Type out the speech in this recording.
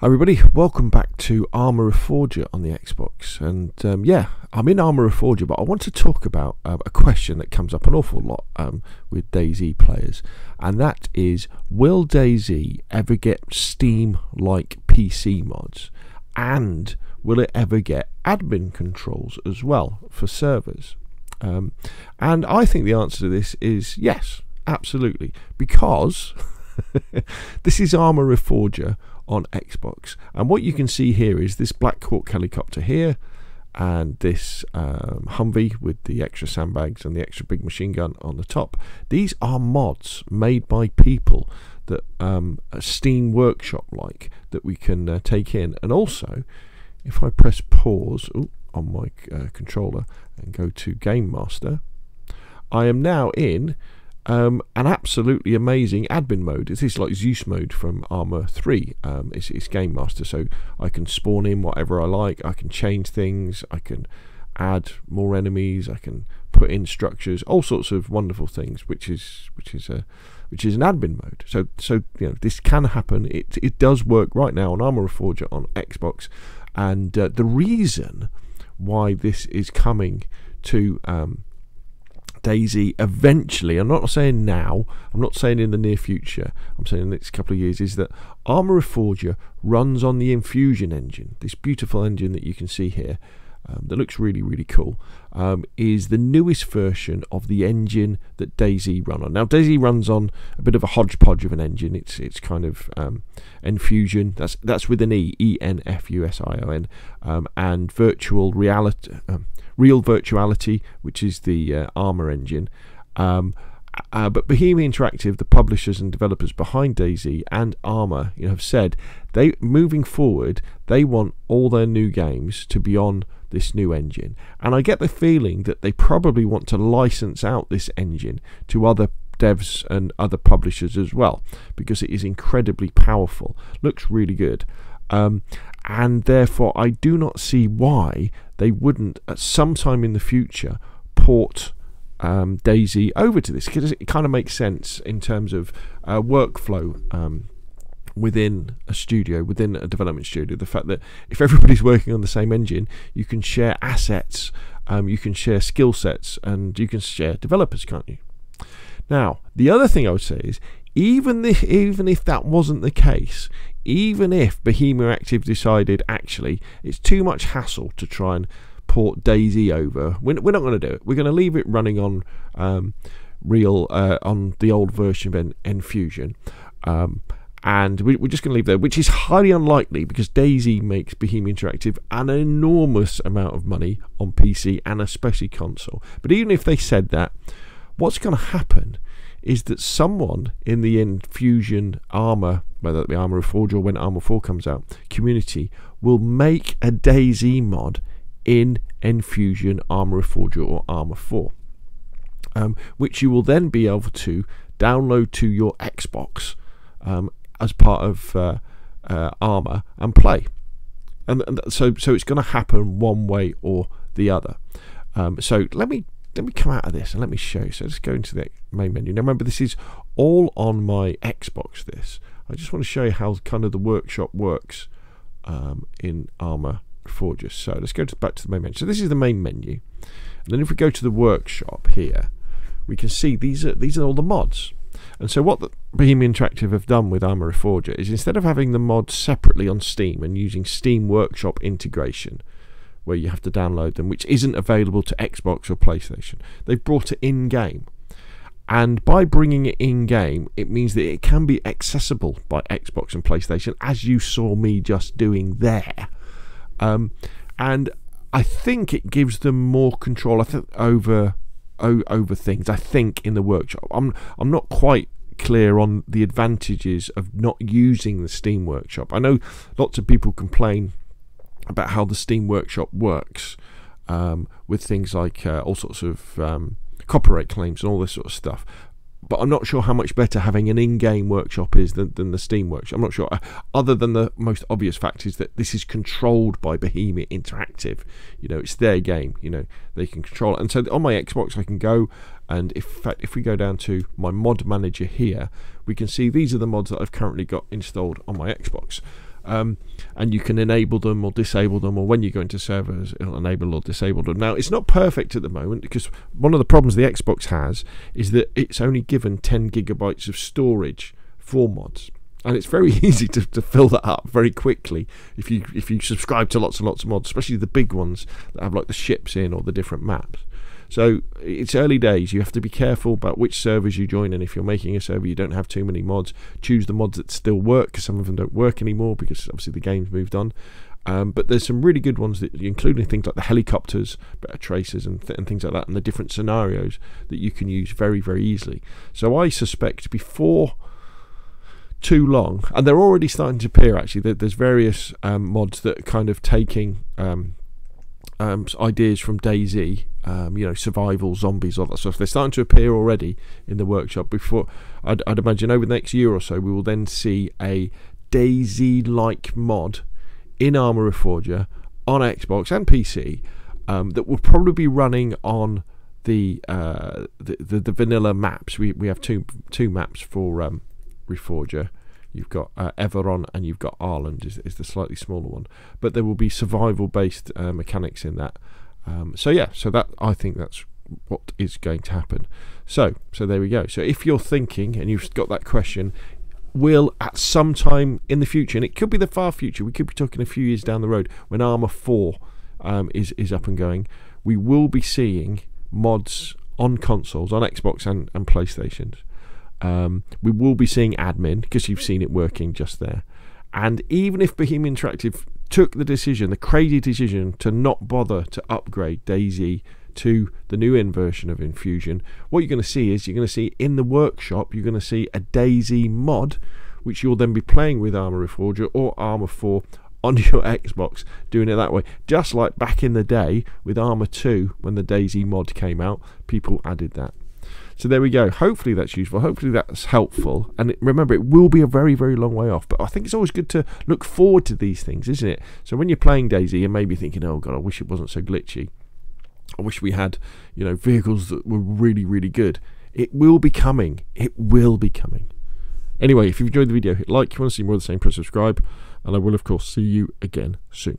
Hi everybody, welcome back to Arma Reforger on the Xbox. And um, yeah, I'm in Arma Reforger, but I want to talk about uh, a question that comes up an awful lot um, with DayZ players, and that is Will DayZ ever get Steam like PC mods? And will it ever get admin controls as well for servers? Um, and I think the answer to this is yes, absolutely, because this is Arma Reforger on Xbox. And what you can see here is this Black Hawk helicopter here and this um, Humvee with the extra sandbags and the extra big machine gun on the top. These are mods made by people that um, a Steam Workshop like that we can uh, take in. And also, if I press pause ooh, on my uh, controller and go to Game Master, I am now in um, an absolutely amazing admin mode. Is like Zeus mode from Arma 3. Um, it's, it's Game Master, so I can spawn in whatever I like. I can change things. I can add more enemies. I can put in structures, all sorts of wonderful things, which is which is a which is an admin mode. So so you know this can happen. It it does work right now on Arma Reforger on Xbox, and uh, the reason why this is coming to um, DayZ eventually, I'm not saying now, I'm not saying in the near future, I'm saying in the next couple of years, is that Arma Reforger runs on the Enfusion engine, this beautiful engine that you can see here. Um, that looks really, really cool, um, is the newest version of the engine that DayZ run on. Now, DayZ runs on a bit of a hodgepodge of an engine. It's it's kind of um. That's that's with an E, E N F U S I O N, um, and virtual reality, um, Real Virtuality, which is the uh, Arma engine. Um, uh, but Bohemia Interactive, the publishers and developers behind DayZ and Arma, you know, have said they moving forward they want all their new games to be on this new engine. And I get the feeling that they probably want to license out this engine to other devs and other publishers as well because it is incredibly powerful. Looks really good. Um, and therefore, I do not see why they wouldn't at some time in the future port um, DayZ over to this because it kind of makes sense in terms of uh, workflow um, within a studio, within a development studio. The fact that if everybody's working on the same engine, you can share assets, um, you can share skill sets, and you can share developers, can't you? Now, the other thing I would say is even if, even if that wasn't the case, even if Bohemia Active decided actually it's too much hassle to try and port DayZ over, we're, we're not going to do it. We're going to leave it running on um, real uh, on the old version of Enfusion. Um, and we, are just going to leave there, which is highly unlikely because DayZ makes Bohemia Interactive an enormous amount of money on PC and especially console. But even if they said that, what's going to happen is that someone in the Enfusion Arma, whether it be of Forge or when Arma 4 comes out, community will make a DayZ mod in Enfusion Arma Reforger or Arma 4, um, which you will then be able to download to your Xbox um, as part of uh, uh, Arma and play. And, and so, so it's going to happen one way or the other. Um, so let me let me come out of this and let me show you. So let's go into the main menu. Now remember, this is all on my Xbox. This I just want to show you how kind of the workshop works um, in Arma Reforger. So let's go to, back to the main menu. So this is the main menu, and then if we go to the workshop here, we can see these are these are all the mods. And so what the Bohemia Interactive have done with Arma Reforger is instead of having the mods separately on Steam and using Steam Workshop integration, where you have to download them, which isn't available to Xbox or PlayStation. They've brought it in game. And by bringing it in game, it means that it can be accessible by Xbox and PlayStation, as you saw me just doing there. Um, and I think it gives them more control. Over over things. I think in the workshop, I'm I'm not quite clear on the advantages of not using the Steam Workshop. I know lots of people complain about how the Steam Workshop works um, with things like uh, all sorts of um, copyright claims and all this sort of stuff. But I'm not sure how much better having an in-game workshop is than, than the Steam workshop. I'm not sure. Uh, other than the most obvious fact is that this is controlled by Bohemia Interactive. You know, it's their game. You know, they can control it. And so on my Xbox, I can go and if, in fact, if we go down to my mod manager here, we can see these are the mods that I've currently got installed on my Xbox. Um, and you can enable them or disable them, or when you go into servers, it'll enable or disable them. Now, it's not perfect at the moment because one of the problems the Xbox has is that it's only given 10 gigabytes of storage for mods and it's very easy to, to fill that up very quickly if you if you subscribe to lots and lots of mods, especially the big ones that have like the ships in or the different maps. So it's early days. You have to be careful about which servers you join, and if you're making a server, you don't have too many mods. Choose the mods that still work, because some of them don't work anymore because obviously the game's moved on. Um, but there's some really good ones, that, including things like the helicopters, better tracers, and, th- and things like that, and the different scenarios that you can use very, very easily. So I suspect before too long, and they're already starting to appear. Actually, there's various um, mods that are kind of taking um, um, ideas from DayZ, um, you know, survival, zombies, all that stuff. They're starting to appear already in the workshop. Before, I'd, I'd imagine over the next year or so, we will then see a DayZ-like mod in Arma Reforger on Xbox and PC um, that will probably be running on the, uh, the, the, the vanilla maps. We we have two two maps for um, Reforger. You've got uh, Everon and you've got Arland is, is the slightly smaller one, but there will be survival based uh, mechanics in that. Um, so yeah, so that I think that's what is going to happen. So so there we go. So if you're thinking and you've got that question, will at some time in the future, and it could be the far future, we could be talking a few years down the road when Arma 4 um, is is up and going, we will be seeing mods on consoles, on Xbox and, and PlayStations um, we will be seeing admin because you've seen it working just there. And even if Bohemian Interactive took the decision, the crazy decision, to not bother to upgrade DayZ to the new in version of Enfusion, what you're going to see is you're going to see in the workshop, you're going to see a DayZ mod, which you'll then be playing with Arma Reforger or Arma 4 on your Xbox, doing it that way. Just like back in the day with Arma 2 when the DayZ mod came out, people added that. So there we go. Hopefully that's useful. Hopefully that's helpful. And remember, it will be a very, very long way off. But I think it's always good to look forward to these things, isn't it? So when you're playing DayZ, you may be thinking, oh, God, I wish it wasn't so glitchy. I wish we had, you know, vehicles that were really, really good. It will be coming. It will be coming. Anyway, if you've enjoyed the video, hit like. If you want to see more of the same, press subscribe. And I will, of course, see you again soon.